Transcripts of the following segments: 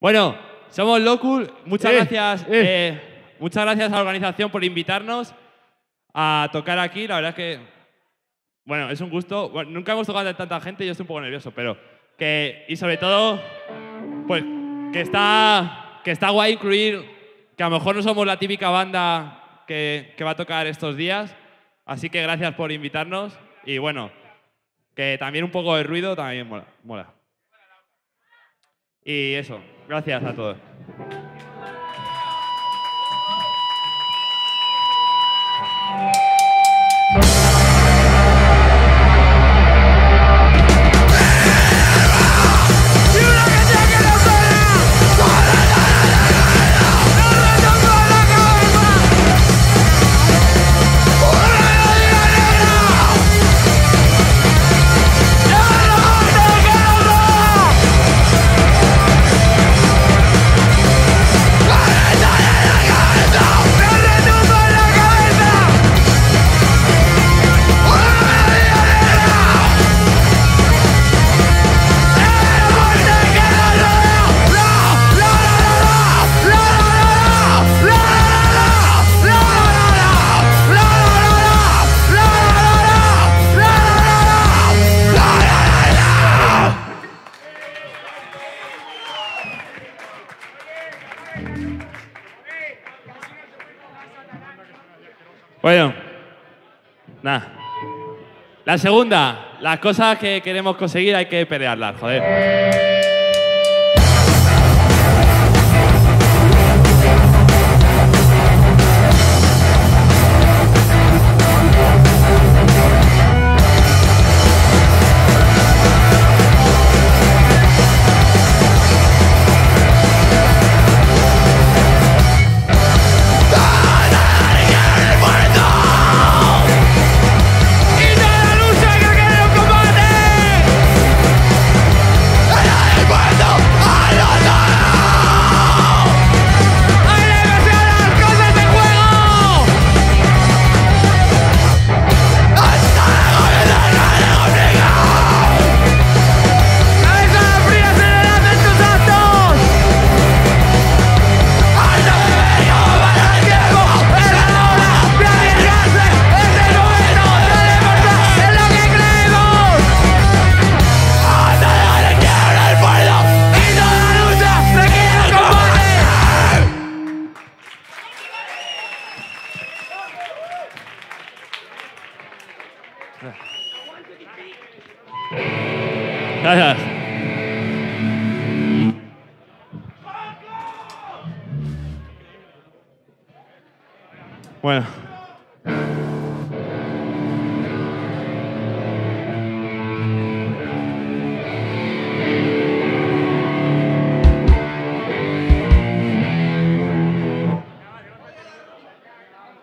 Bueno, somos Locul. Muchas Eh, gracias. eh. eh, muchas gracias a la organización por invitarnos a tocar aquí. La verdad es que, bueno, es un gusto. Bueno, nunca hemos tocado a tanta gente y yo estoy un poco nervioso, pero que y sobre todo, pues que está que está guay incluir que a lo mejor no somos la típica banda que, que va a tocar estos días. Así que gracias por invitarnos y bueno, que también un poco de ruido también mola. mola. Y eso, gracias a todos. Nada. La segunda, las cosas que queremos conseguir hay que pelearlas, joder.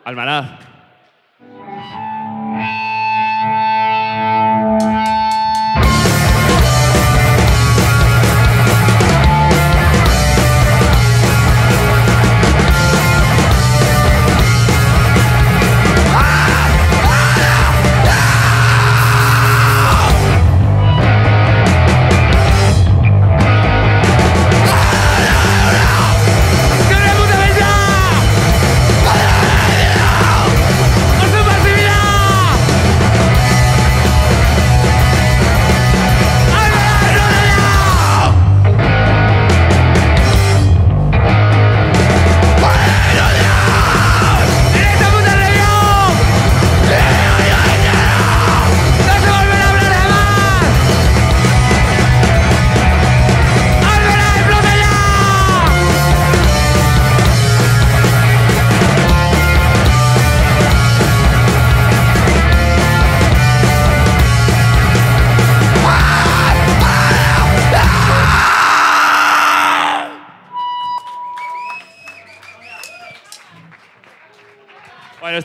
Almaraz.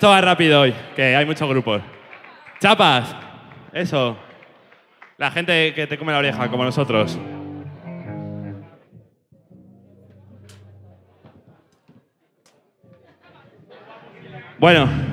Esto va rápido hoy, que hay muchos grupos. Chapas, eso. La gente que te come la oreja, como nosotros. Bueno.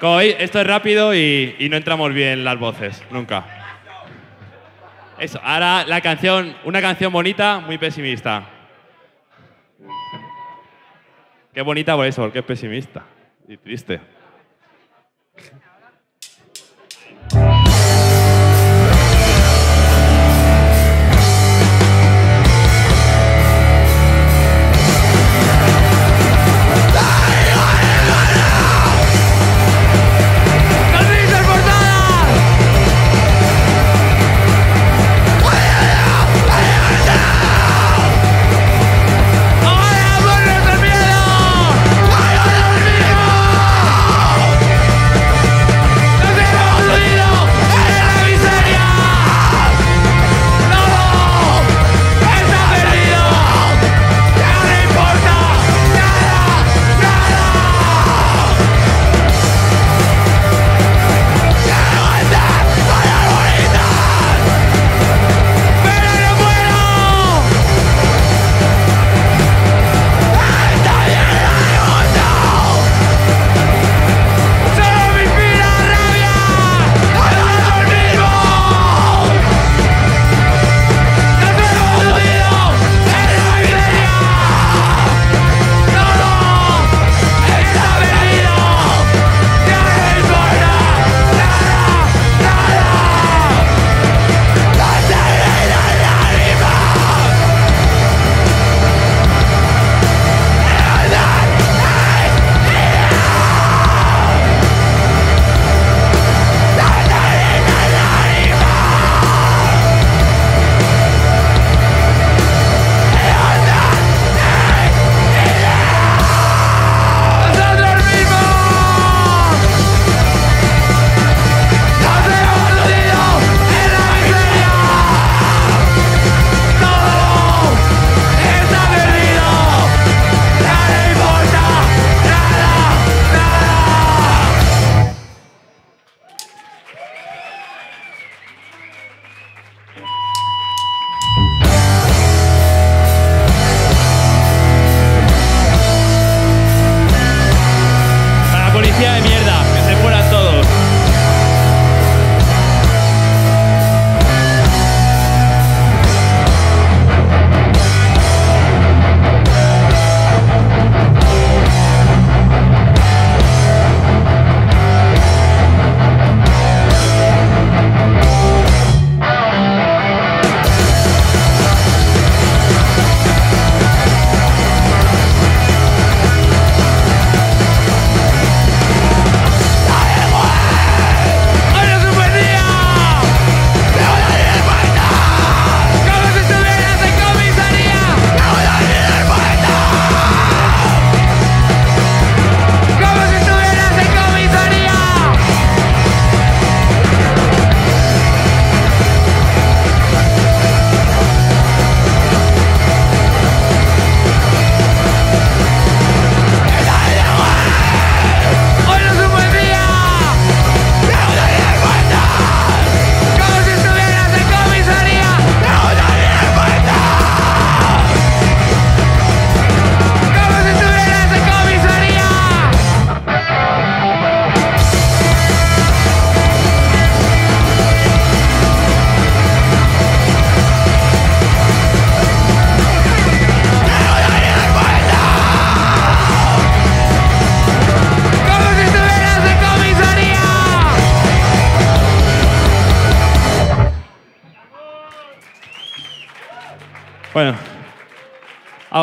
Como veis, esto es rápido y, y no entramos bien las voces, nunca. Eso, ahora la canción, una canción bonita, muy pesimista. Qué bonita por eso, porque es pesimista y triste.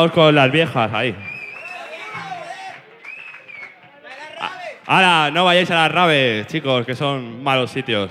Con las viejas, ahí. Ahora, no vayáis a las rabes, chicos, que son malos sitios.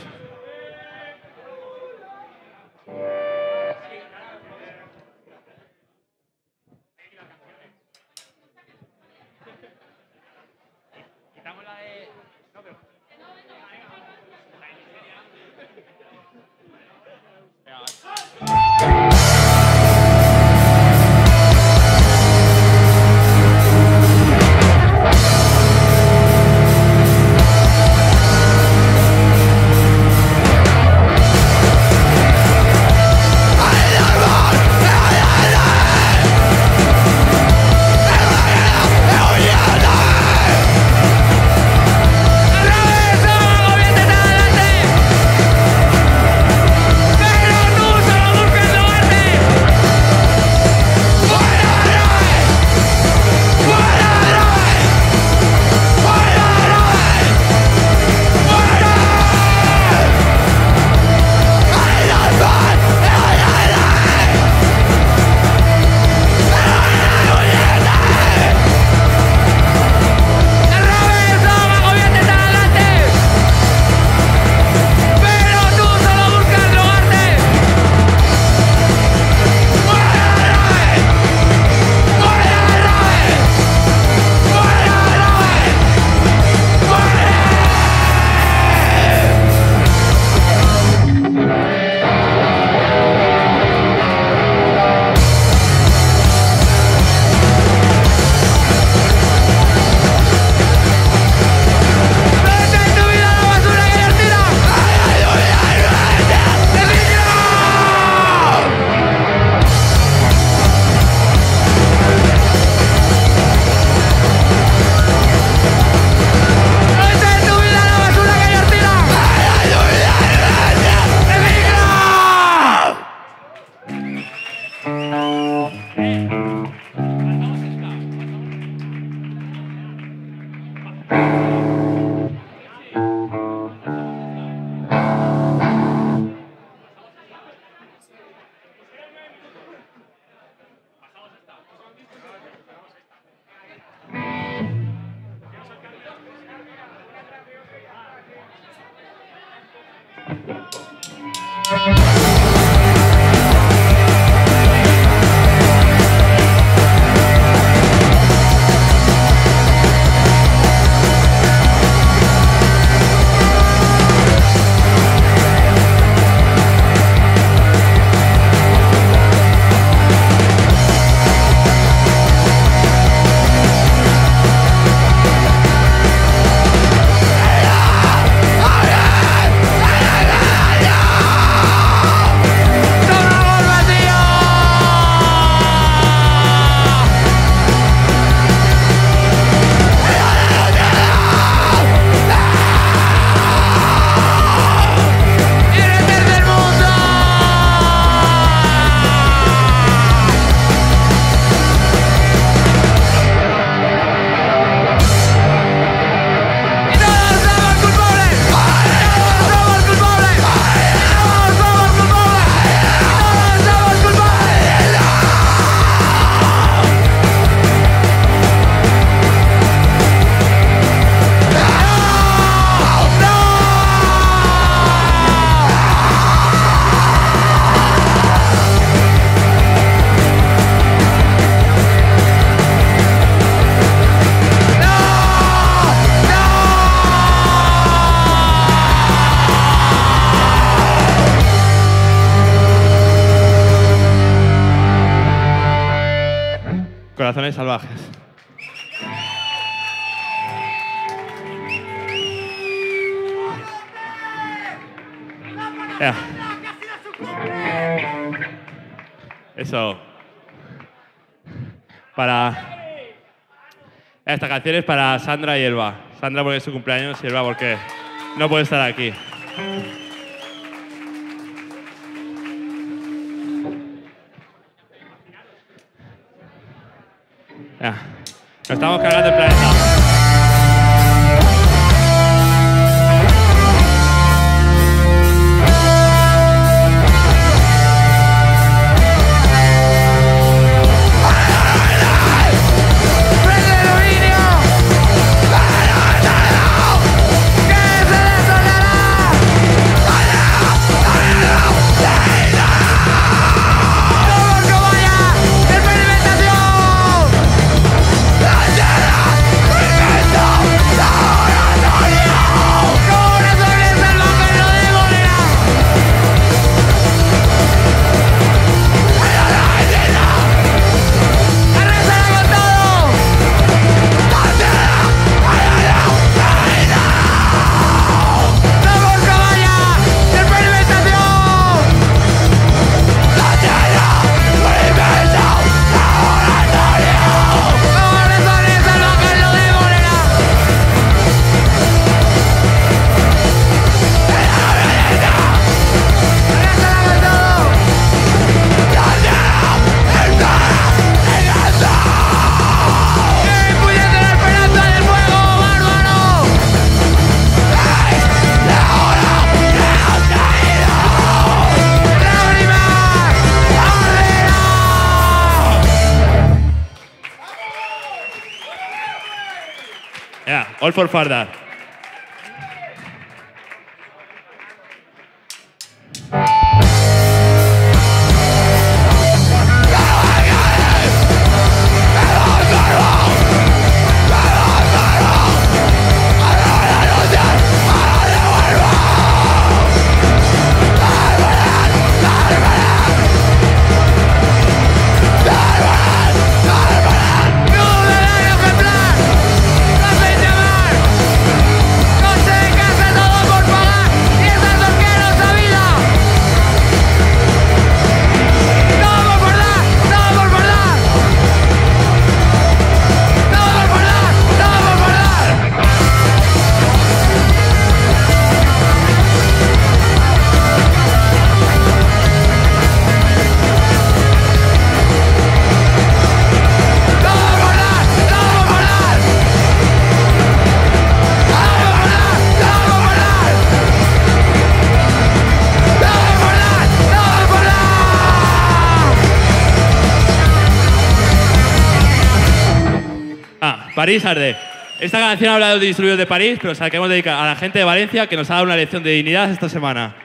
Thank Corazones salvajes. Ya. Eso. Para. Esta canción es para Sandra y Elba. Sandra porque es su cumpleaños y Elba porque no puede estar aquí. Ya. Nos estamos cargando el planeta. all for that. París arde. esta canción habla de los disturbios de París, pero se la queremos dedicar a la gente de Valencia que nos ha dado una lección de dignidad esta semana.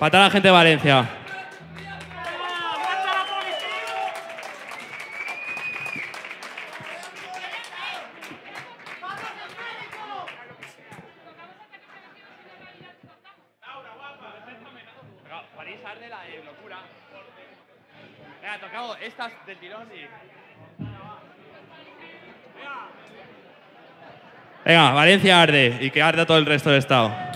Para toda la gente de Valencia. París arde la locura. Estas del tirón y. Venga, Valencia arde y que arde todo el resto del estado.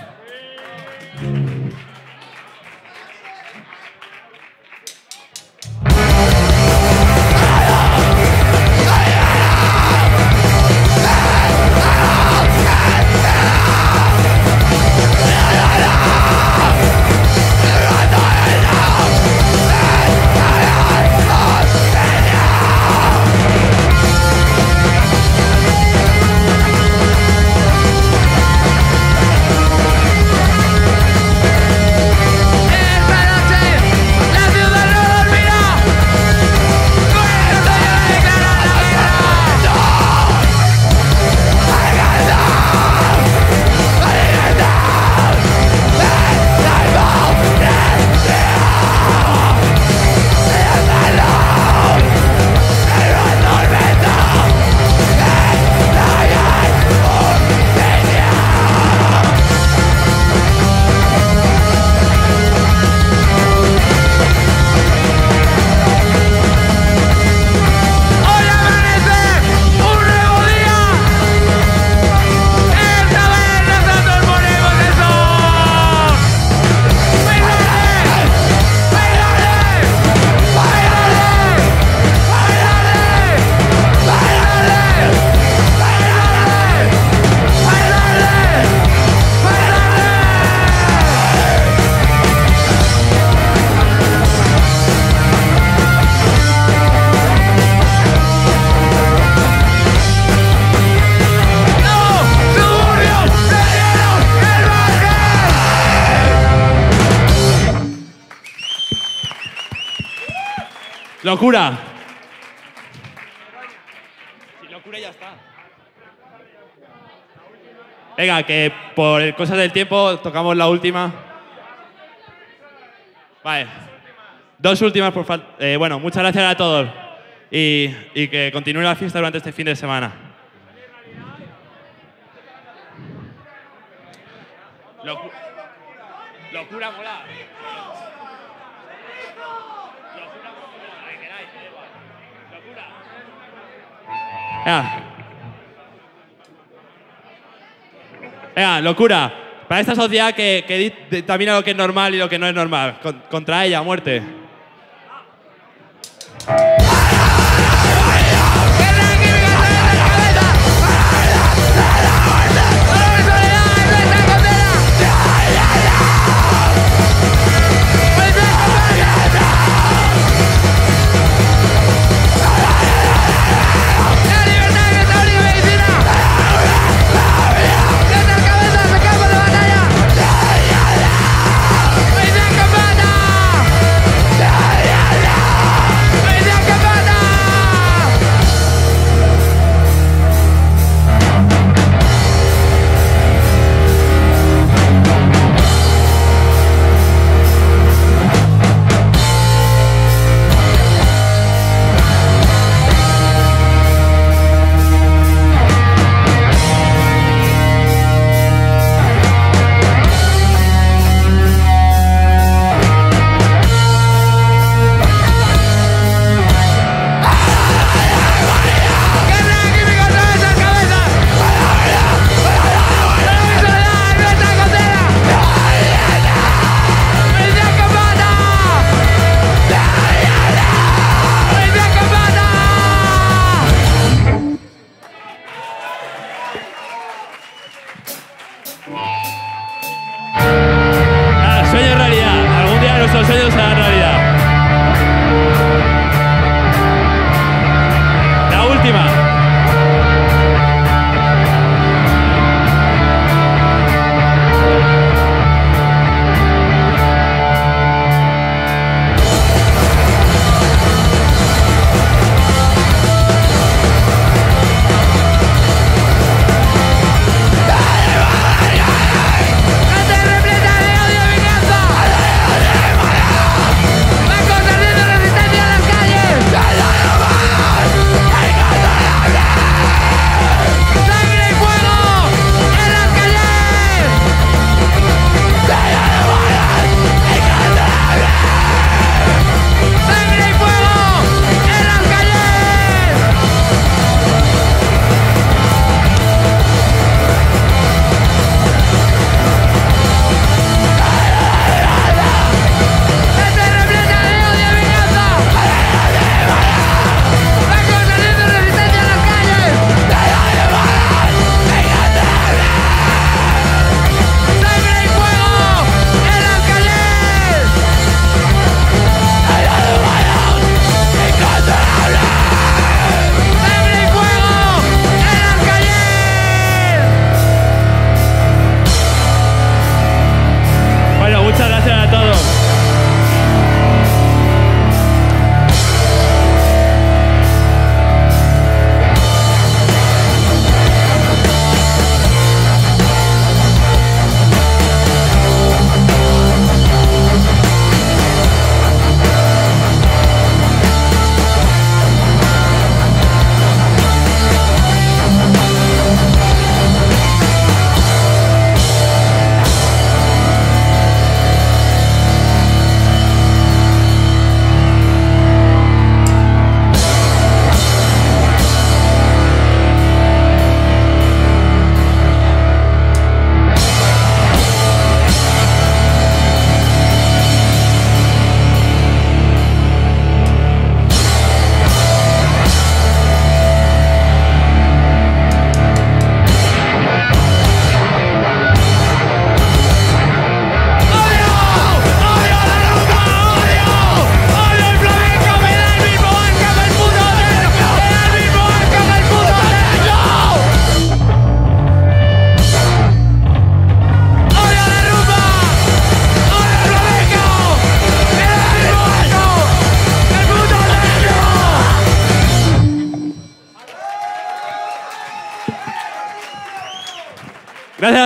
¡Locura! Sin locura ya está. Venga, que por cosas del tiempo tocamos la última. Vale. Dos últimas por falta. bueno, muchas gracias a todos. Y, y que continúe la fiesta durante este fin de semana. Locu- locura mola. Locura mola. La que queráis, da igual. Locura. Venga. Venga, locura. Para esta sociedad que, que di- determina lo que es normal y lo que no es normal. Con- contra ella, muerte. besos, adiós a.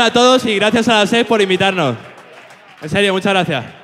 a todos y gracias a la SED por invitarnos. En serio, muchas gracias.